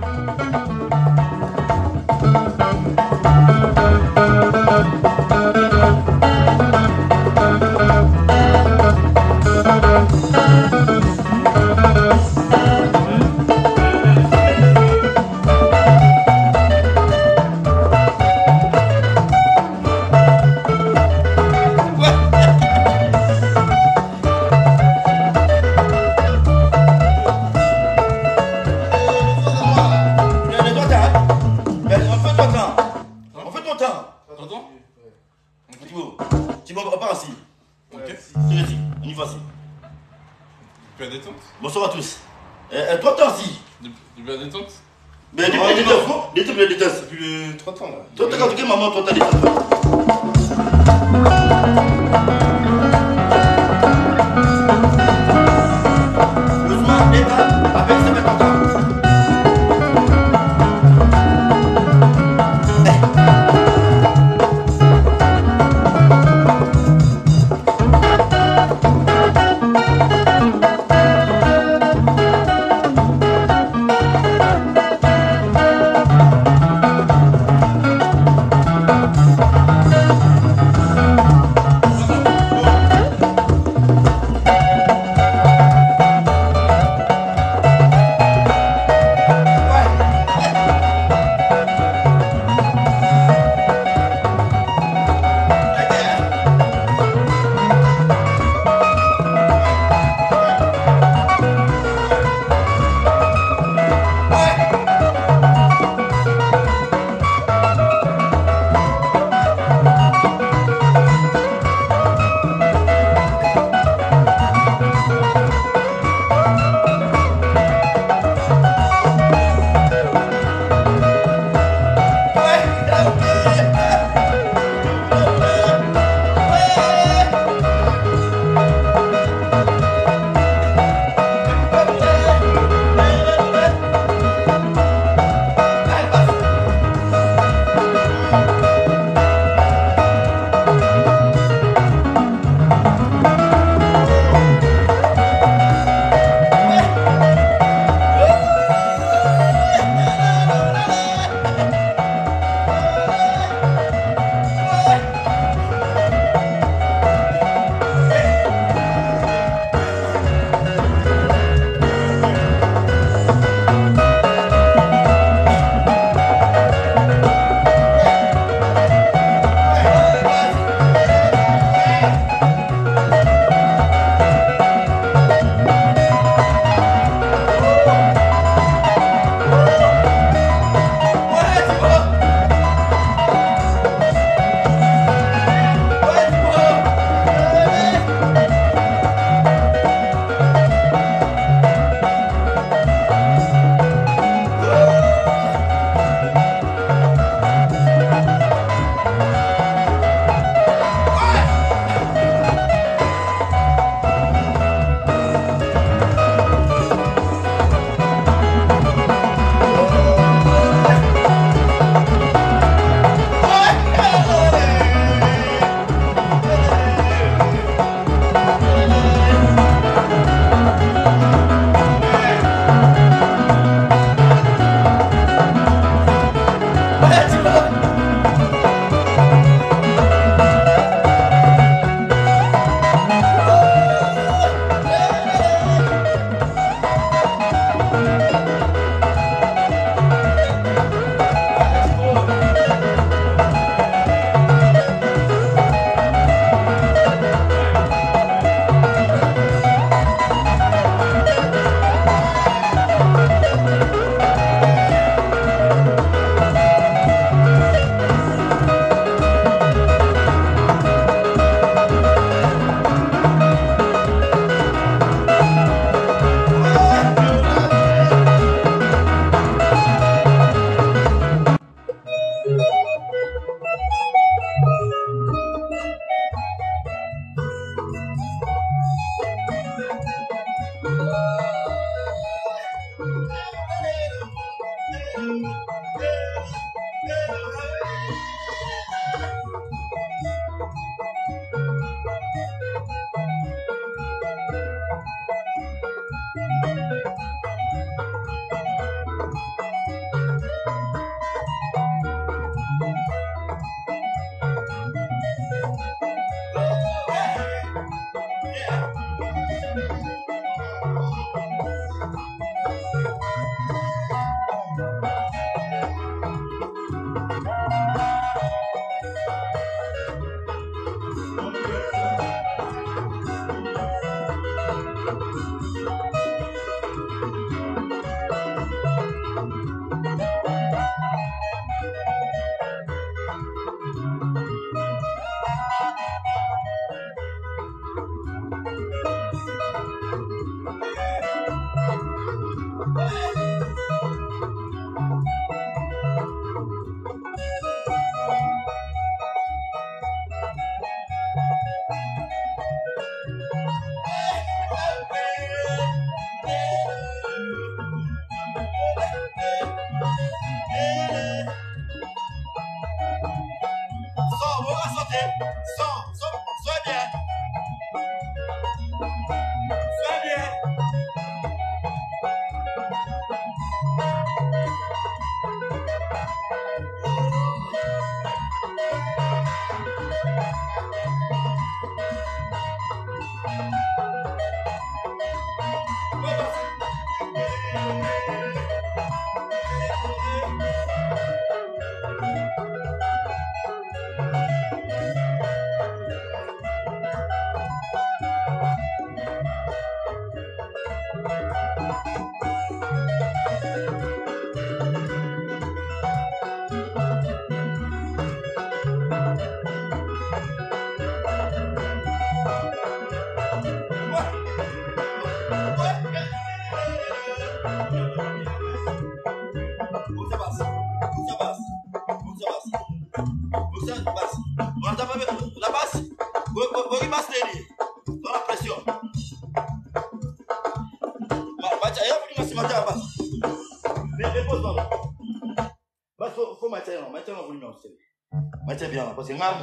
Mais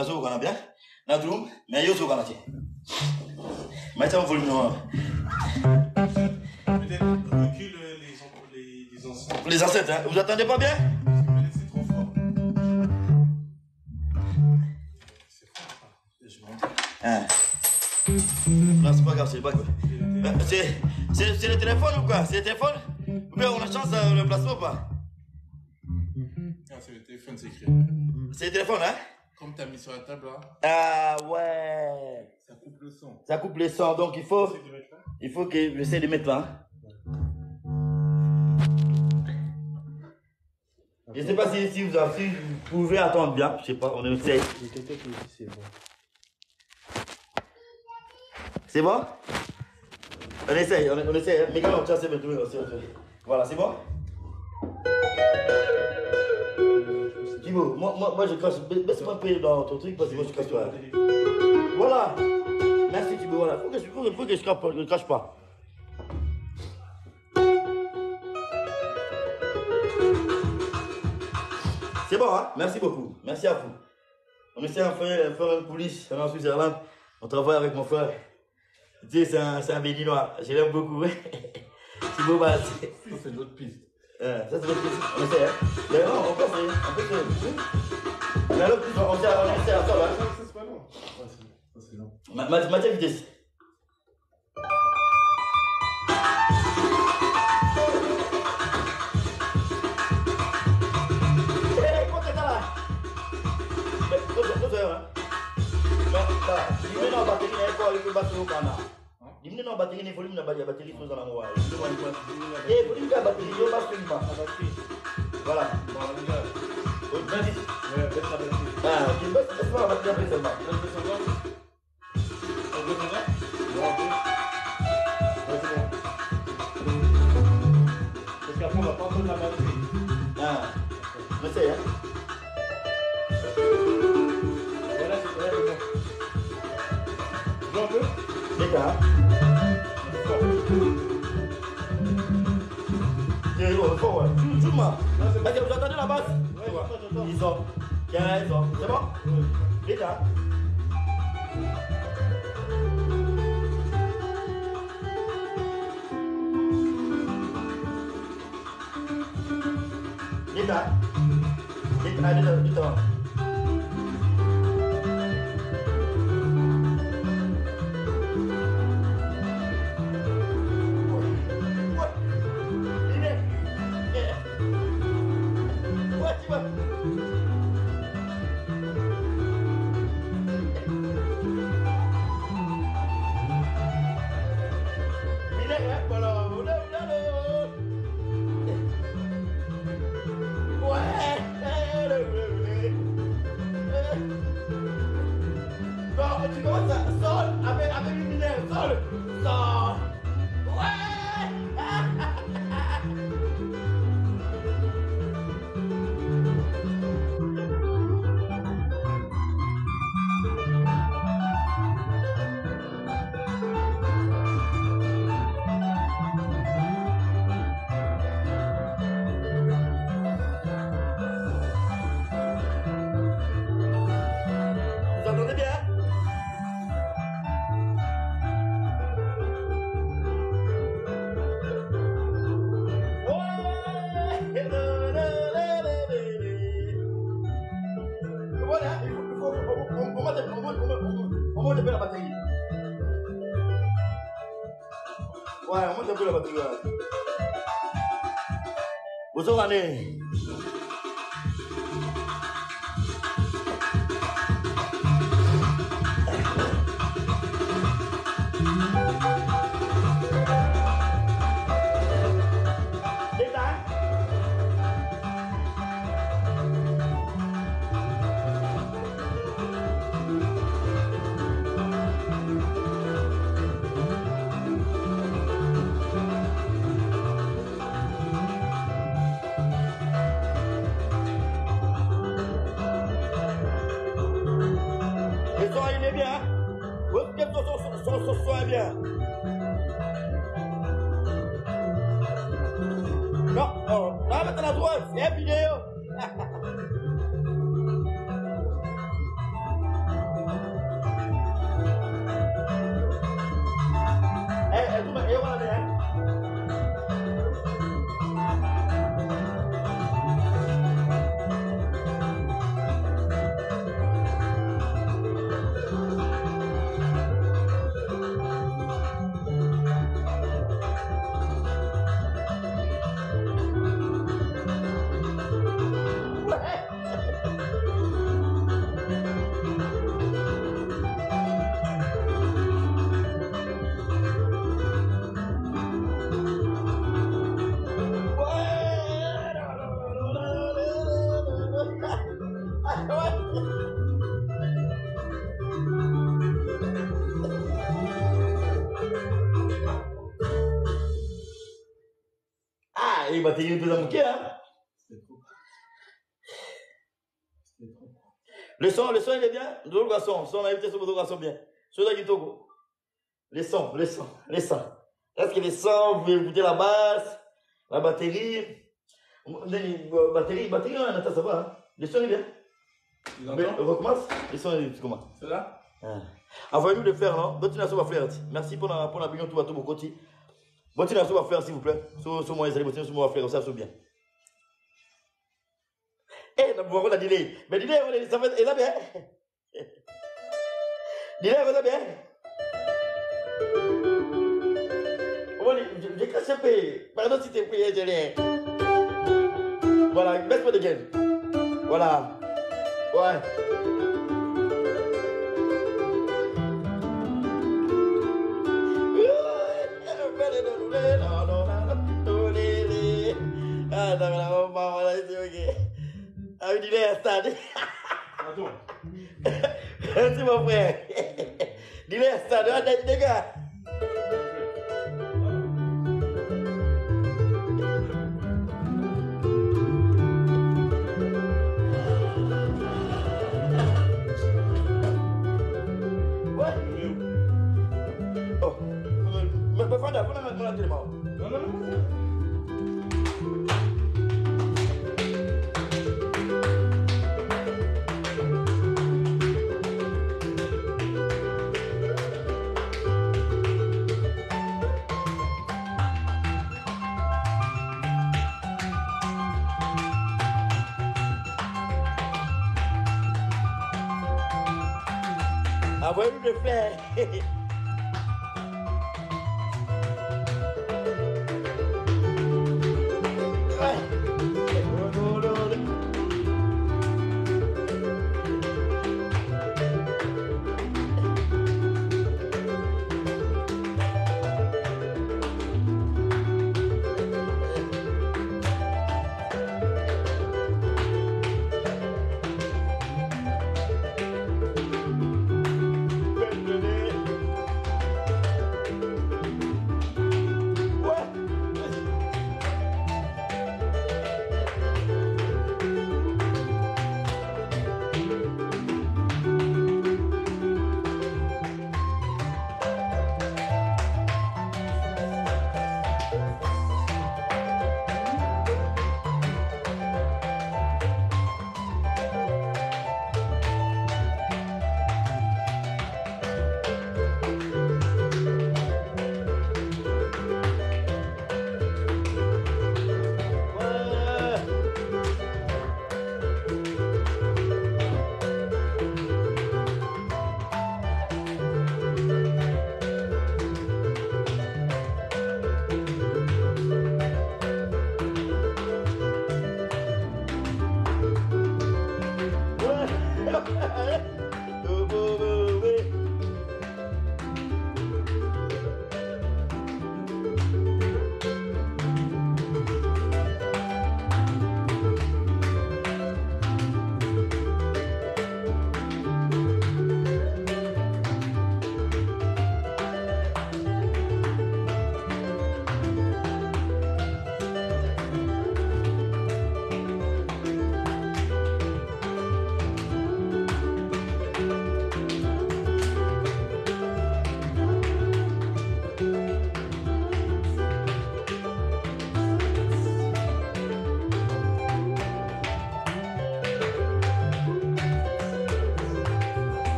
là. Parce que nga, na zo kana bien. Na drum, mais yo zo kana ti. Macha, non, voulu non. Peut-être recule les, en- les, les anciens. Les ancêtres, hein? Vous attendez pas bien? Mais c'est trop fort. C'est fort. Je m'entends. Hein? Non, c'est pas grave, c'est pas grave. Euh, C'est, le téléphone ou quoi? C'est le téléphone? Ou bien on a chance de le placer ou pas? Ah, c'est le téléphone, c'est écrit. C'est le téléphone, hein? Comme t'as mis sur la table là, Ah ouais. ça coupe le son. Ça coupe les sons, donc il faut, il faut que j'essaie de mettre là. hein. Je sais pas si, si vous avez, si vous pouvez attendre bien, je sais pas, on dit c'est bon. C'est bon? On essaye, on, on essaye. Mais quand on tient, c'est- Voilà, c'est bon? Moi, moi, moi je crache. Baisse-moi un peu dans ton truc parce que moi je crache pas. Voilà. Merci Thibaut, voilà. Faut que, je- faut, que- faut que je crache pas. Je crache pas. C'est bon, hein? Merci beaucoup. Merci à vous. On essaie de faire, faire une police en Suisse-Irlande. On travaille avec mon frère. Tu sais, c'est un, un béninois. Je l'aime beaucoup. Thibaut. Ça, c'est l'autre piste. Euh, ça c'est votre question. On essaie, hein. On peut essayer. On peut essayer. Mais alors, on essaie, ensemble, hein. Ça, c'est pas long. Ça, c'est- long. Ma- ma- Mathieu Vitesse. Eh, hein. Mais, là, dimine na na volume na ya batterie toza na mowa. Eh, volume ya batterie yo baso lima. Voilà. Les gars. Fort. C'est bon, fort, ouais. Joue, joue, moi. Vas-y, vous entendez la basse Ouais, j'entends, j'entends. Ils ont. Tiens, ils ont. C'est bon Les gars. Les gars. Les Yeah, but uh, whatever. On monte un peu Ah, il va tenir deux amouquets, hein. Le son, le son, il est bien. D'autres garçons, son invité sur votre garçon bien. Ceux-là du Togo. Les sons, les sons, les sons. Est-ce que les sons, vous pouvez écouter la basse, la batterie? Euh, Batterie, batterie, on attend, ça va. Hein? Le son est bien. Tu Mais on recommence. Le son est comment? C'est là? Ah. Envoyez-nous le faire, non Continuation. Merci pour la, pour la tout va tout mon côté. Continuation va faire, s'il vous plaît. Sur, sur moi, les allez, continuation va faire, ça, c'est bien. Eh, nous avons la delay. Mais delay, on est, ça fait, et là, bien. Delay, on est bien. On dire, j'ai caché payé. Pardon si t'es payé, je l'ai. Voilà, pas de gain. Voilà. Ouais. Ah, non, mais là, on va voilà, c'est ok. Ah, oui, il est installé. Attends. Merci, Envoyez-nous le faire.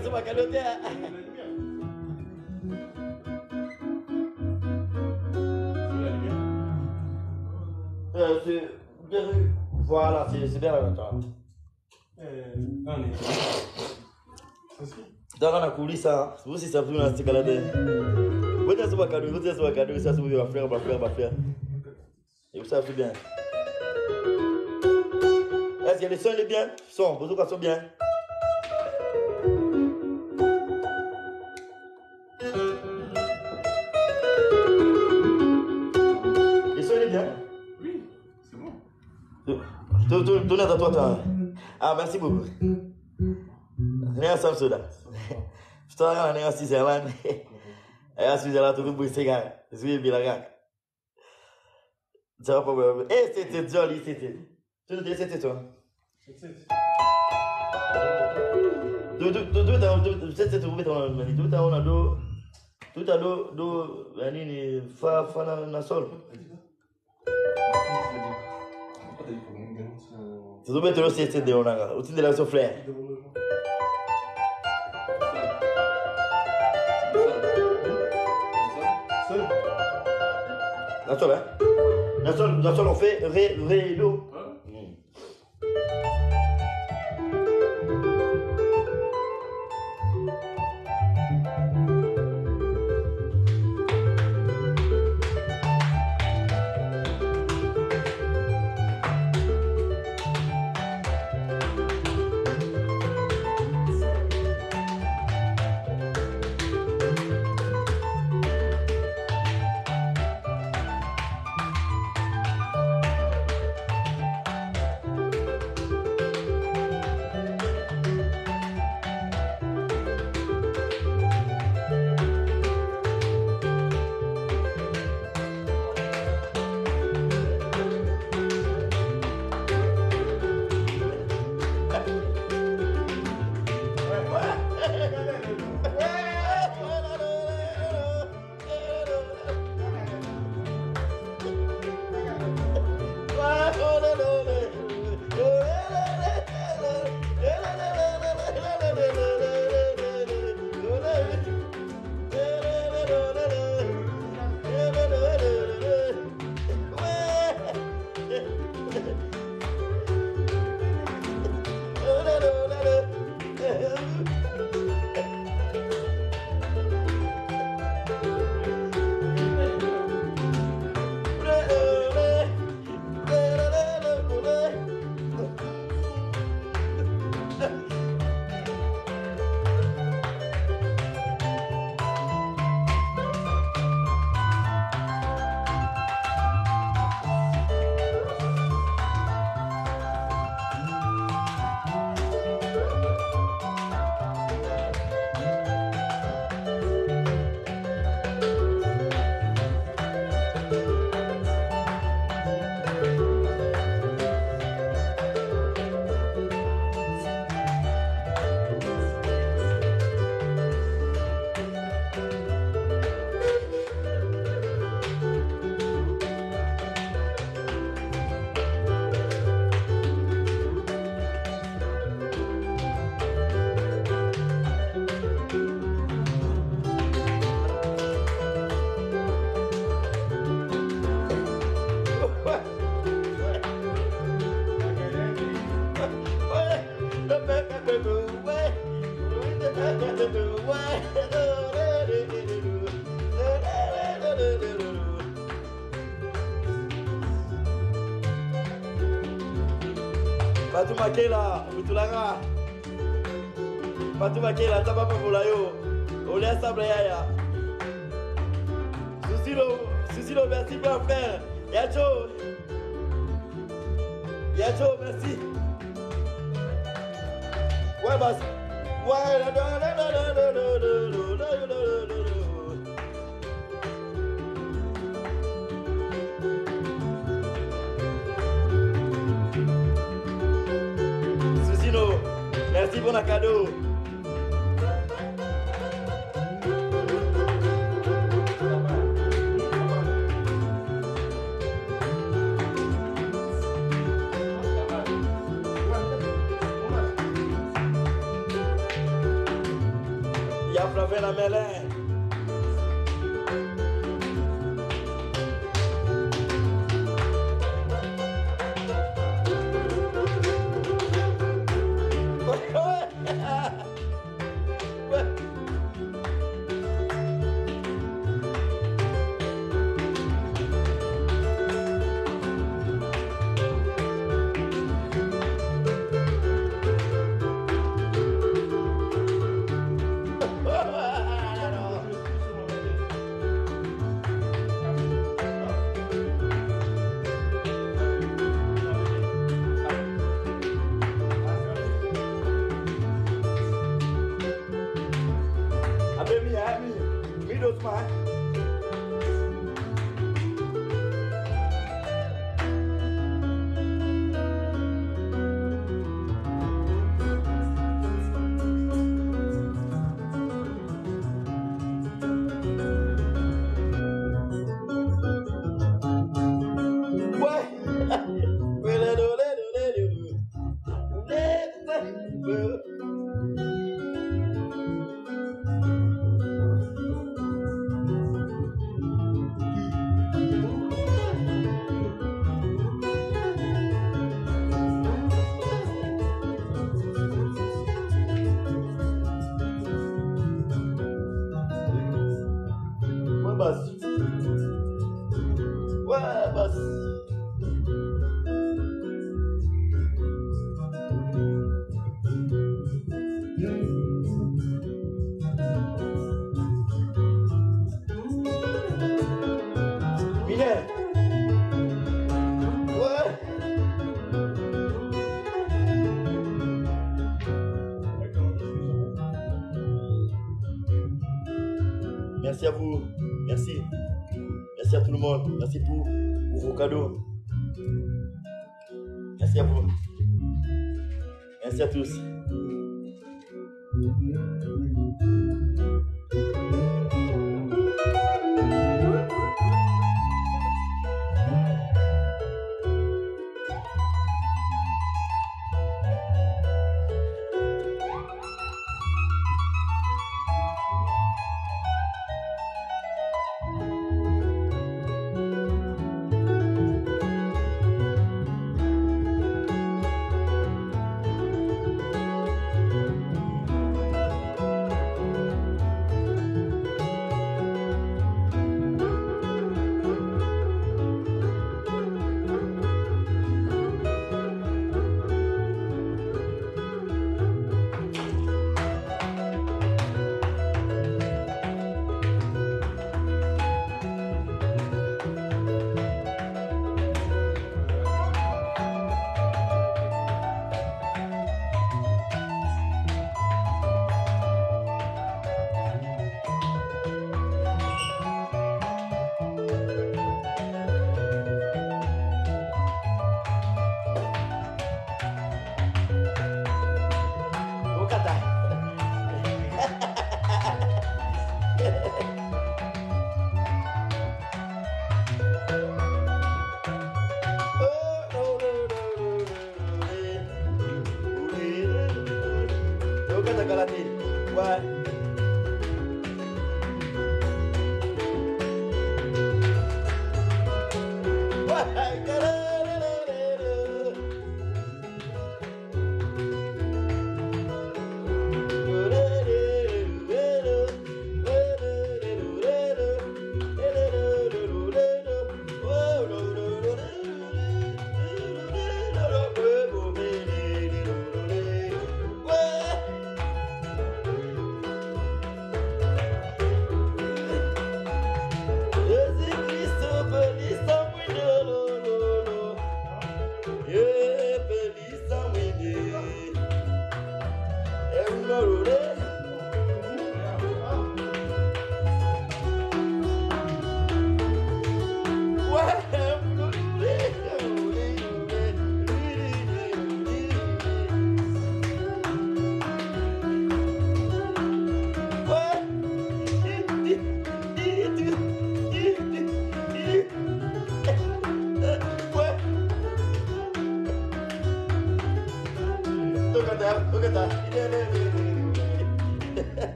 Kado tu. Euh, c'est. Voilà, c'est bien nakuuliza, sababu unastika la deni. Dah semua kado, sasa wewe frère, ba frère, frère. Et ça fait bien. Est-ce que le son est bien? Son, vous autres sont bien? Tu- tu- Tourne à toi, toi. Ah, merci beaucoup. Nea Samsuda. Tutaka nea Switzerland. Aya Switzerland tu kubu sega. Zui bilaga. Ça va pas. Eh, c'était joli, c'était. Tu nous dis c'était toi. C'était mani. Tu ta ona do tu ta do do ya nini fa fa na na sol. Tu dove te lo siete de ona. Utinde la sofre. La sol, hein La sol, la sol on fait ré ré do. bakela obutulaka bato bakela ata bapambola yo olia sable yaya susilo merci bien frère yaco yaco merci ouais bas ouais Segura, Cadu. E a pra ver na Melé. Pour, pour vos cadeaux. Merci à vous. Merci à tous.